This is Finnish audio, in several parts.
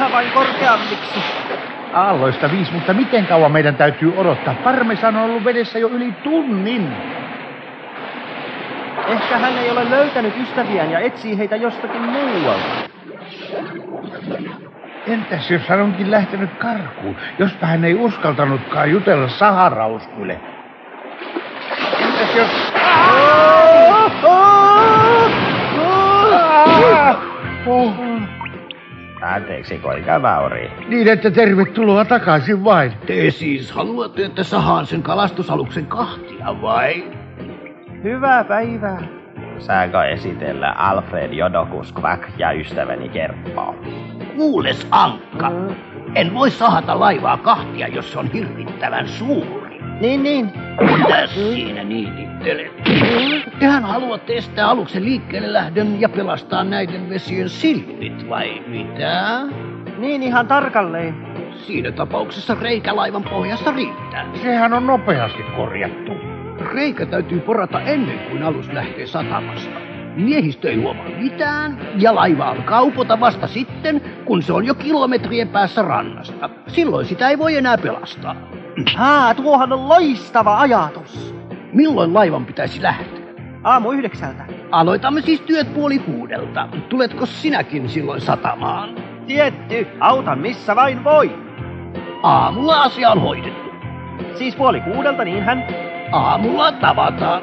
ihan vain korkeammiksi. Aalloista viisi, mutta miten kauan meidän täytyy odottaa? Parmesan on ollut vedessä jo yli tunnin. Ehkä hän ei ole löytänyt ystäviään ja etsii heitä jostakin muualta. Entäs jos hän onkin lähtenyt karkuun? Jospa hän ei uskaltanutkaan jutella Saharauskulle. Entäs jos... Oh. Anteeksi, kuinka Mauri? Niin, että tervetuloa takaisin vain. Te siis haluatte, että sahaan sen kalastusaluksen kahtia, vai? Hyvää päivää. Saanko esitellä Alfred Jodokus Quack ja ystäväni Kerppo? Kuules, Ankka. En voi sahata laivaa kahtia, jos se on hirvittävän suuri. Niin, niin. Mitä siinä niitittelet? Tehän haluatte estää aluksen liikkeelle lähdön ja pelastaa näiden vesien silmit, vai mitä? Niin ihan tarkalleen. Siinä tapauksessa reikä laivan pohjassa riittää. Sehän on nopeasti korjattu. Reikä täytyy porata ennen kuin alus lähtee satamasta. Miehistö ei huomaa mitään, ja laiva alkaa upota vasta sitten, kun se on jo kilometrien päässä rannasta. Silloin sitä ei voi enää pelastaa. Haa, tuohan on loistava ajatus. Milloin laivan pitäisi lähteä? Aamu yhdeksältä. Aloitamme siis työt puoli kuudelta. Tuletko sinäkin silloin satamaan? Tietty, autan missä vain voi. Aamulla asia on hoidettu. Siis puoli kuudelta, niin hän. Aamulla tavataan.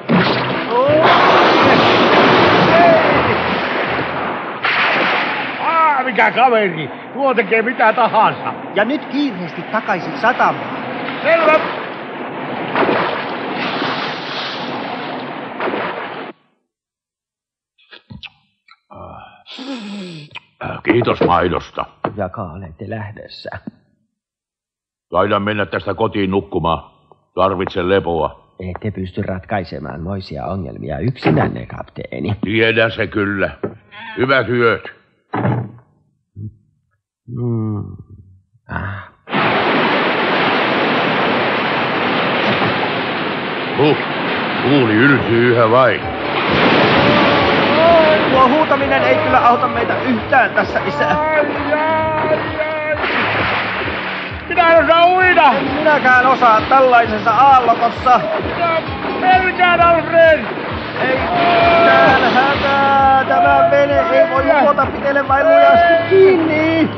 Aa, mikä kaveri! Tuo tekee mitä tahansa. Ja nyt kiireesti takaisin satamaan. Selvä! Kiitos maidosta. Jaka olette lähdössä. Taidan mennä tästä kotiin nukkumaan. Tarvitsen lepoa. Ette pysty ratkaisemaan moisia ongelmia yksinänne, kapteeni. Tiedän se kyllä. Hyvät yöt. Mm. Ah. Huh, tuuli yltyy yhä vain. Tuo huutaminen ei kyllä auta meitä yhtään tässä, isä. Minä en osaa uida! En minäkään osaa tällaisessa aallokossa. Pelkään, Alfred! Ei mitään hätää. Tämä vene ei voi upota pitele vain lujasti kiinni.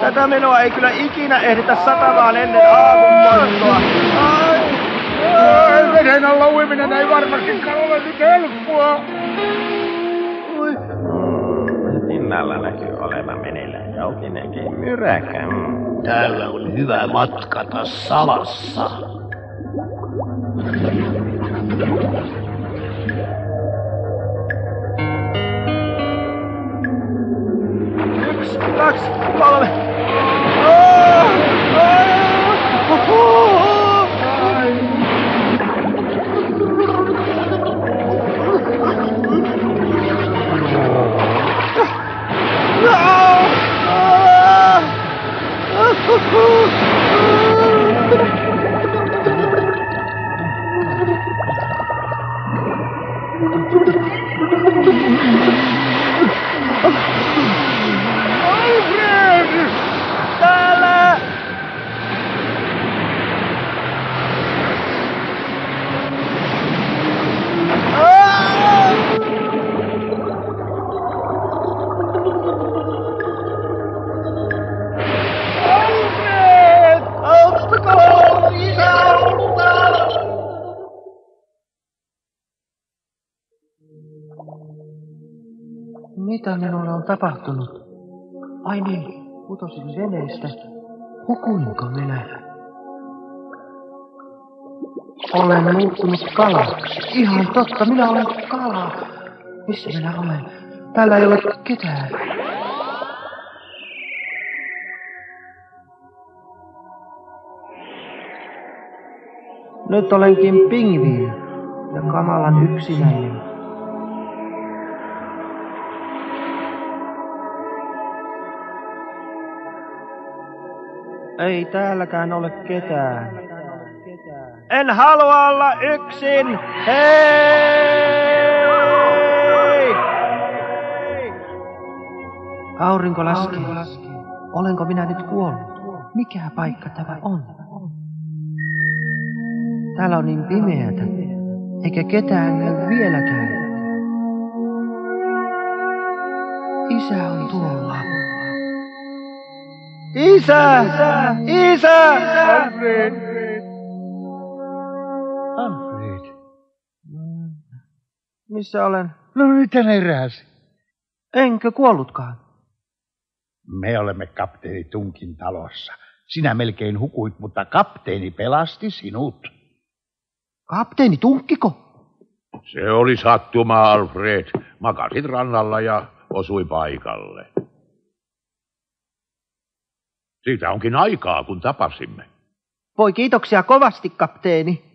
Tätä menoa ei kyllä ikinä ehditä satamaan ennen aamunmoittoa. Ai! Ai, Veden alla uiminen ei varmastikaan ole nyt helppoa. Pinnalla näkyy olevan meneillään joutinenkin myräkä. Täällä on hyvä matkata salassa. Yksi, kaksi, kolme. Mitä minulle on tapahtunut? Ai niin, putosin veneestä. Hukuinko minä? Olen muuttunut kalaksi. Ihan totta, minä olen kala. Missä minä olen? Täällä ei ole ketään. Nyt olenkin pingviini ja kamalan yksinäinen. ei täälläkään ole ketään. En halua olla yksin. Hei! Aurinko laskee. Olenko minä nyt kuollut? Mikä paikka tämä on? Täällä on niin pimeätä, eikä ketään näy vieläkään. Isä on tuolla. Isä! Isä! Alfred! Alfred. Missä olen? No nyt heräsi. Enkö kuollutkaan? Me olemme kapteeni Tunkin talossa. Sinä melkein hukuit, mutta kapteeni pelasti sinut. Kapteeni Tunkkiko? Se oli sattuma, Alfred. Makasit rannalla ja osui paikalle. Siitä onkin aikaa, kun tapasimme. Voi kiitoksia kovasti, kapteeni.